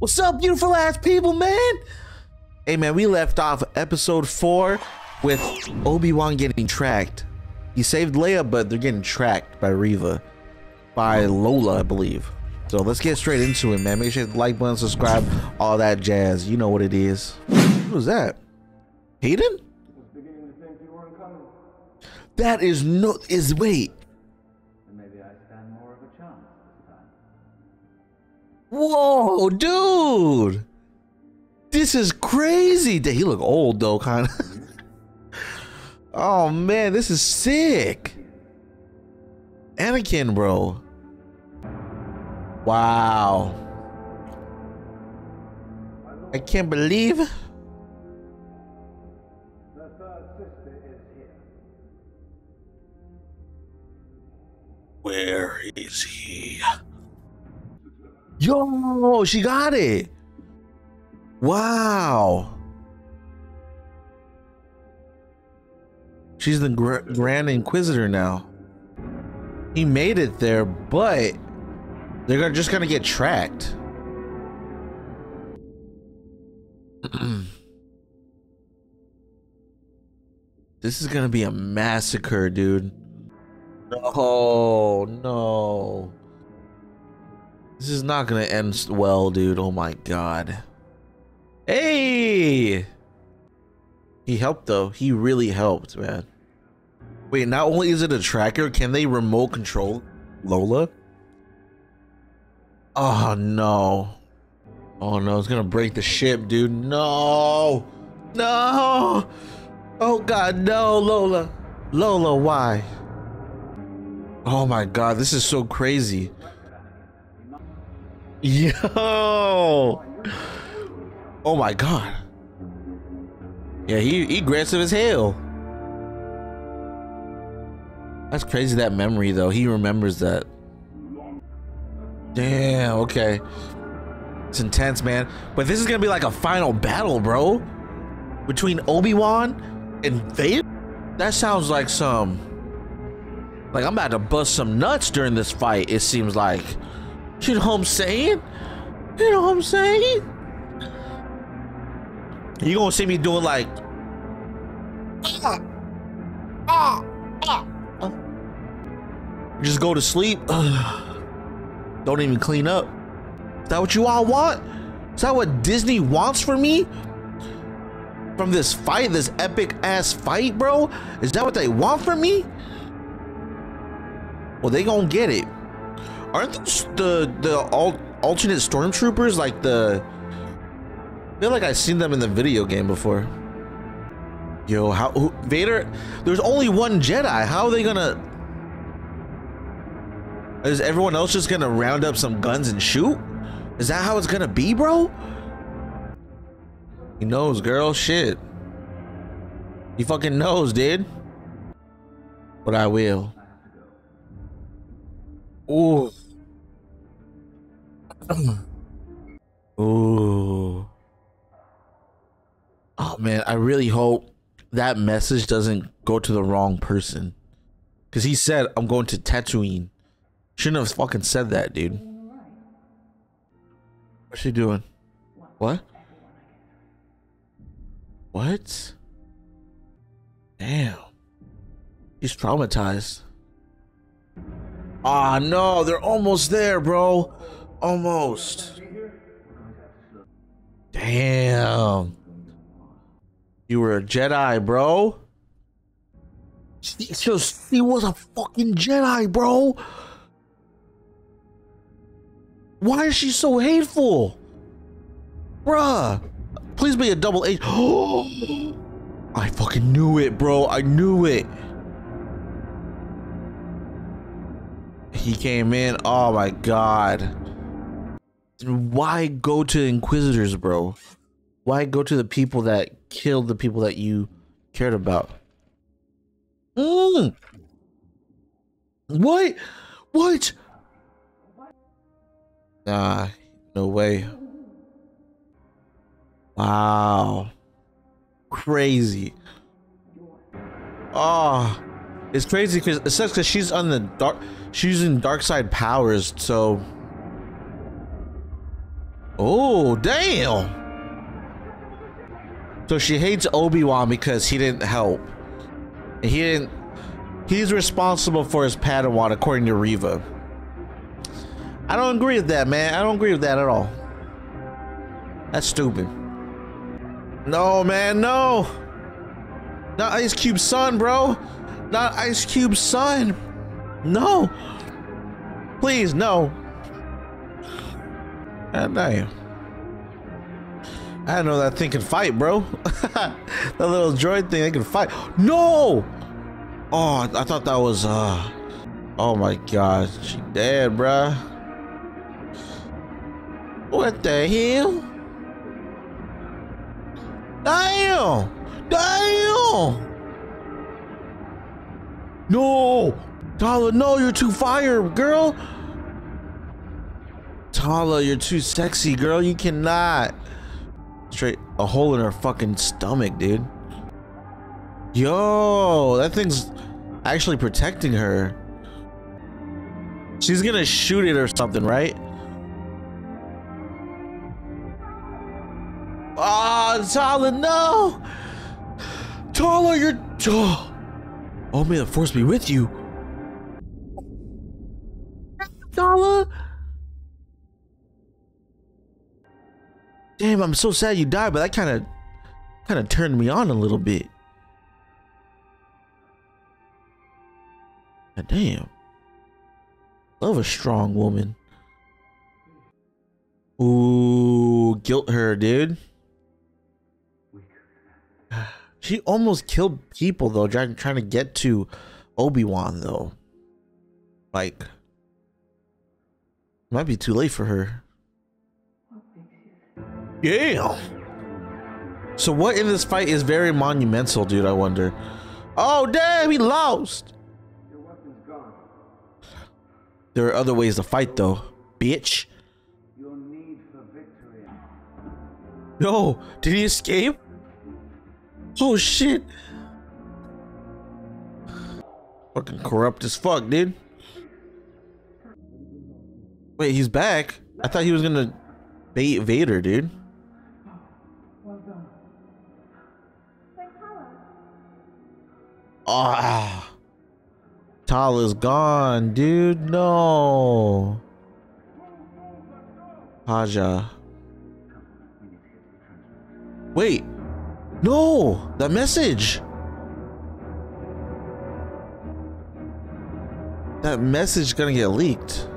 What's up, beautiful ass people, man? Hey, man, we left off episode four with Obi-Wan getting tracked. He saved Leia, but they're getting tracked by Reva. By Lola, I believe. So let's get straight into it, man. Make sure to like button, subscribe, all that jazz. You know what it is. What was that? Hayden? That is no is wait. Whoa, dude. This is crazy. He look old though, kind of. oh man, this is sick. Anakin, bro. Wow. I can't believe. Yo, she got it. Wow. She's the Gr- Grand Inquisitor now. He made it there, but they're just gonna get tracked. this is gonna be a massacre, dude. No, no. This is not gonna end well, dude. Oh my god. Hey! He helped though. He really helped, man. Wait, not only is it a tracker, can they remote control Lola? Oh no. Oh no, it's gonna break the ship, dude. No! No! Oh god, no, Lola. Lola, why? Oh my god, this is so crazy. Yo! Oh my god. Yeah, he, he aggressive as hell. That's crazy that memory though. He remembers that. Damn, okay. It's intense, man. But this is gonna be like a final battle, bro. Between Obi-Wan and Vader? That sounds like some like I'm about to bust some nuts during this fight, it seems like. You know what I'm saying? You know what I'm saying? You gonna see me doing like ah, ah, ah, ah. just go to sleep. Don't even clean up. Is that what you all want? Is that what Disney wants for me? From this fight, this epic ass fight, bro? Is that what they want from me? Well, they gonna get it. Aren't the the, the al alternate stormtroopers like the? I feel like I've seen them in the video game before. Yo, how who, Vader? There's only one Jedi. How are they gonna? Is everyone else just gonna round up some guns and shoot? Is that how it's gonna be, bro? He knows, girl. Shit. He fucking knows, dude. But I will. Ooh. Ooh. Oh man, I really hope that message doesn't go to the wrong person. Cause he said I'm going to Tatooine. Shouldn't have fucking said that, dude. What's she doing? What? What? Damn. He's traumatized. Ah, no, they're almost there, bro. Almost. Damn. You were a Jedi, bro. She, she was a fucking Jedi, bro. Why is she so hateful? Bruh. Please be a double H. I fucking knew it, bro. I knew it. He came in. Oh my god. Why go to Inquisitors, bro? Why go to the people that killed the people that you cared about? Mm. What? What? Nah, no way. Wow. Crazy. Oh, it's crazy because it says because she's on the dark, she's using dark side powers, so Oh, damn. So she hates Obi-Wan because he didn't help. He didn't he's responsible for his Padawan according to Reva. I don't agree with that, man. I don't agree with that at all. That's stupid. No, man, no. Not Ice Cube's son, bro. Not Ice Cube's son. No. Please, no. God damn. I didn't know that thing could fight, bro. that little droid thing, they can fight. No! Oh, I thought that was, uh... Oh my god, she dead, bruh. What the hell? Damn! Damn! No! Tala, no, you're too fire, girl! Tala, you're too sexy, girl. You cannot. Straight a hole in her fucking stomach, dude. Yo, that thing's actually protecting her. She's gonna shoot it or something, right? Ah, oh, Tala, no! Tala, you're... Oh. Oh, may the force be with you. Tala? Damn, I'm so sad you died, but that kind of kind of turned me on a little bit. Damn. Love a strong woman. Ooh, guilt her, dude. She almost killed people though, trying trying to get to Obi-Wan though. Like might be too late for her. Yeah. So what in this fight is very monumental, dude? I wonder. Oh damn, he lost. Your weapon's gone. There are other ways to fight, though, bitch. Your need for victory. No, did he escape? Oh shit. Fucking corrupt as fuck, dude. Wait, he's back? I thought he was gonna bait Vader, dude. Ah. Tala's gone, dude. No. Haja. Wait. No. That message. That message gonna get leaked.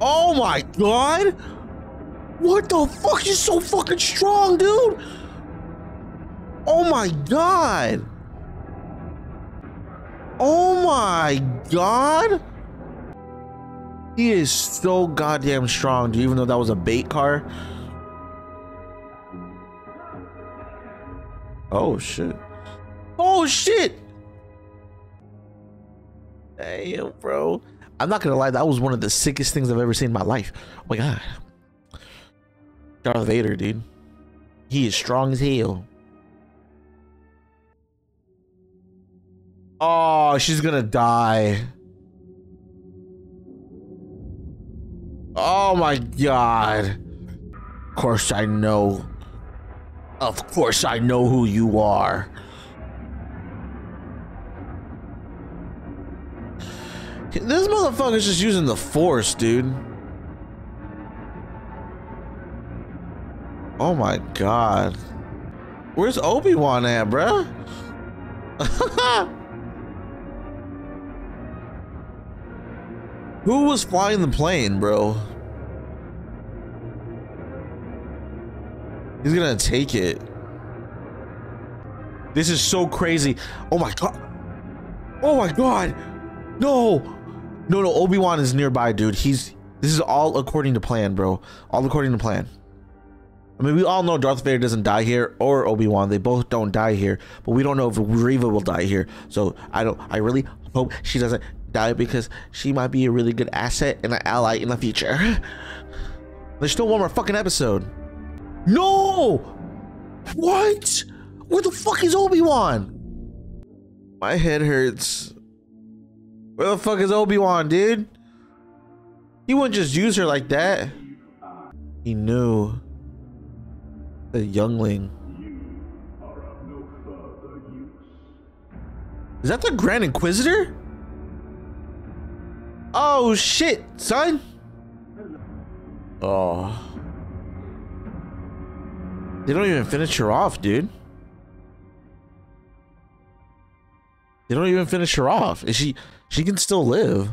Oh my god! What the fuck? He's so fucking strong, dude! Oh my god! Oh my god! He is so goddamn strong, dude, even though that was a bait car. Oh shit. Oh shit! Damn, bro. I'm not gonna lie, that was one of the sickest things I've ever seen in my life. Oh my god. Darth Vader, dude. He is strong as hell. Oh, she's gonna die. Oh my god. Of course I know. Of course I know who you are. This motherfucker's just using the force, dude. Oh my god. Where's Obi-Wan at, bruh? Who was flying the plane, bro? He's gonna take it. This is so crazy. Oh my god. Oh my god. No. No, no, Obi-Wan is nearby, dude. He's this is all according to plan, bro. All according to plan. I mean, we all know Darth Vader doesn't die here or Obi-Wan. They both don't die here, but we don't know if Reva will die here. So I don't I really hope she doesn't die because she might be a really good asset and an ally in the future. There's still one more fucking episode. No! What? Where the fuck is Obi-Wan? My head hurts. Where the fuck is Obi-Wan, dude? He wouldn't just use her like that. He knew. The youngling. Is that the Grand Inquisitor? Oh shit, son. Oh. They don't even finish her off, dude. They don't even finish her off. Is she she can still live.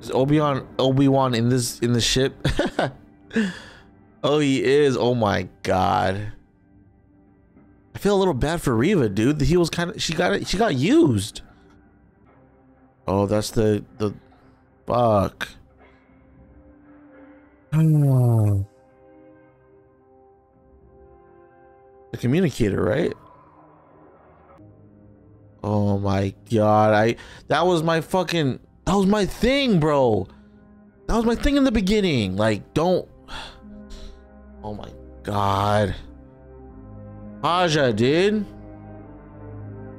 Is Obi-Wan Obi-Wan in this in the ship? oh, he is. Oh my god. I feel a little bad for Reva, dude. He was kind of she got it. She got used. Oh, that's the the fuck. Hmm. The communicator, right? Oh my god, I that was my fucking that was my thing, bro. That was my thing in the beginning. Like, don't Oh my god. Aja, dude.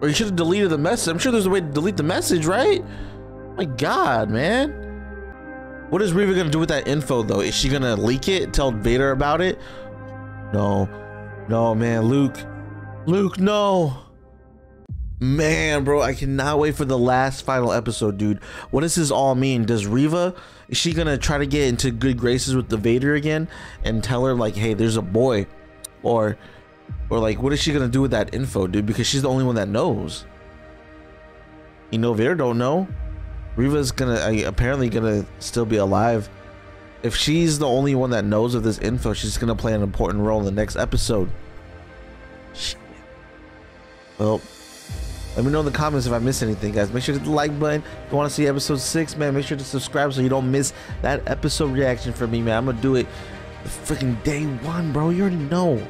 Or you should have deleted the message. I'm sure there's a way to delete the message, right? My god, man. What is Reva gonna do with that info though? Is she gonna leak it? Tell Vader about it? No. No, man. Luke. Luke, no. Man, bro, I cannot wait for the last final episode, dude. What does this all mean? Does Reva, is she gonna try to get into good graces with the Vader again and tell her like, hey, there's a boy, or, or like, what is she gonna do with that info, dude? Because she's the only one that knows. You know, Vader don't know. Reva's gonna uh, apparently gonna still be alive. If she's the only one that knows of this info, she's gonna play an important role in the next episode. Well. Let me know in the comments if I missed anything, guys. Make sure to hit the like button. If you want to see episode 6, man, make sure to subscribe so you don't miss that episode reaction from me, man. I'm to do it freaking day one, bro. You already know.